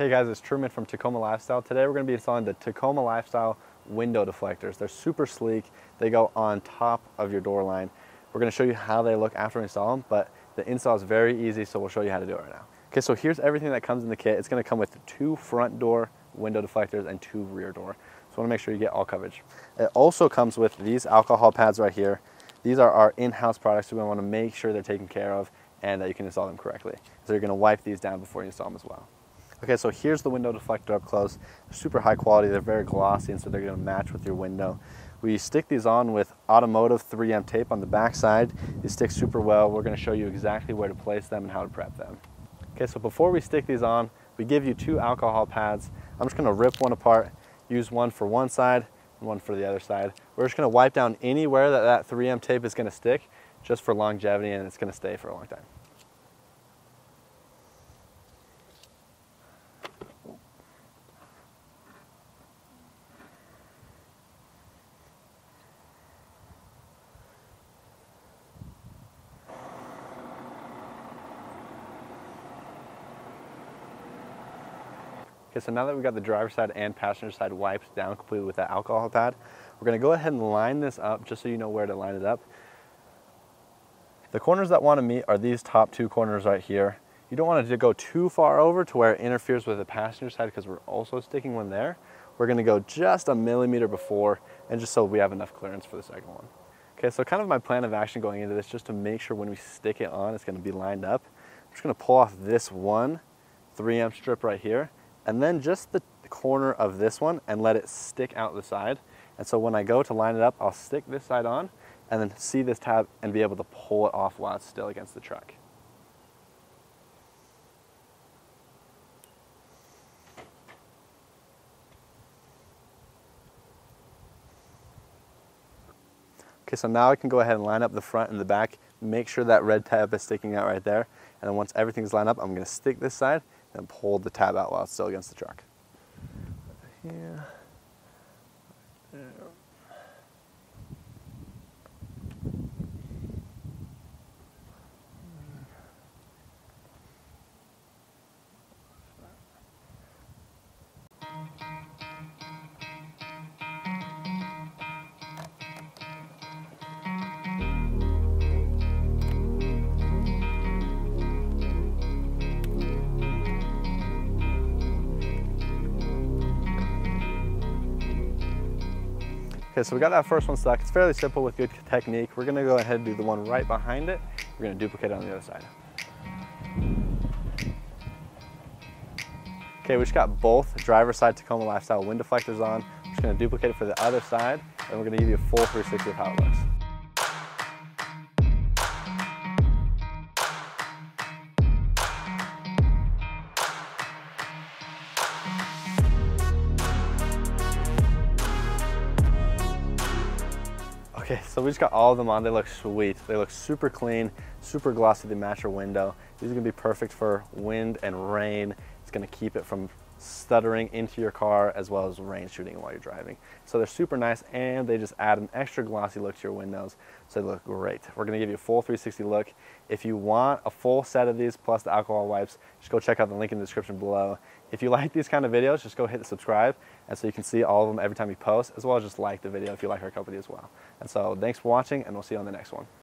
Hey guys, it's Truman from Tacoma Lifestyle. Today we're going to be installing the Tacoma Lifestyle window deflectors. They're super sleek. They go on top of your door line. We're going to show you how they look after we install them, but the install is very easy, so we'll show you how to do it right now. Okay, so here's everything that comes in the kit. It's going to come with two front door window deflectors and two rear door. So I want to make sure you get all coverage. It also comes with these alcohol pads right here. These are our in-house products, so we want to make sure they're taken care of and that you can install them correctly. So you're going to wipe these down before you install them as well. Okay, so here's the window deflector up close. Super high quality, they're very glossy, and so they're gonna match with your window. We stick these on with automotive 3M tape on the back side. These stick super well. We're gonna show you exactly where to place them and how to prep them. Okay, so before we stick these on, we give you two alcohol pads. I'm just gonna rip one apart, use one for one side and one for the other side. We're just gonna wipe down anywhere that that 3M tape is gonna stick just for longevity and it's gonna stay for a long time. Okay, so now that we've got the driver's side and passenger side wiped down completely with that alcohol pad, we're gonna go ahead and line this up just so you know where to line it up. The corners that wanna meet are these top two corners right here. You don't want to go too far over to where it interferes with the passenger side because we're also sticking one there. We're gonna go just a millimeter before and just so we have enough clearance for the second one. Okay, so kind of my plan of action going into this just to make sure when we stick it on, it's gonna be lined up. I'm just gonna pull off this one 3M strip right here and then just the corner of this one and let it stick out the side. And so when I go to line it up, I'll stick this side on and then see this tab and be able to pull it off while it's still against the truck. Okay, so now I can go ahead and line up the front and the back, make sure that red tab is sticking out right there. And then once everything's lined up, I'm gonna stick this side and pulled the tab out while it's still against the truck. Yeah. Okay, so we got that first one stuck. It's fairly simple with good technique. We're gonna go ahead and do the one right behind it. We're gonna duplicate it on the other side. Okay, we just got both driver side Tacoma Lifestyle wind deflectors on. We're just gonna duplicate it for the other side, and we're gonna give you a full 360 of how it looks. Okay, so we just got all of them on. They look sweet. They look super clean, super glossy. They match your window. These are gonna be perfect for wind and rain. It's gonna keep it from stuttering into your car as well as rain shooting while you're driving. So they're super nice and they just add an extra glossy look to your windows. So they look great. We're gonna give you a full 360 look. If you want a full set of these plus the alcohol wipes, just go check out the link in the description below. If you like these kind of videos, just go hit the subscribe and so you can see all of them every time we post, as well as just like the video if you like our company as well. And so thanks for watching and we'll see you on the next one.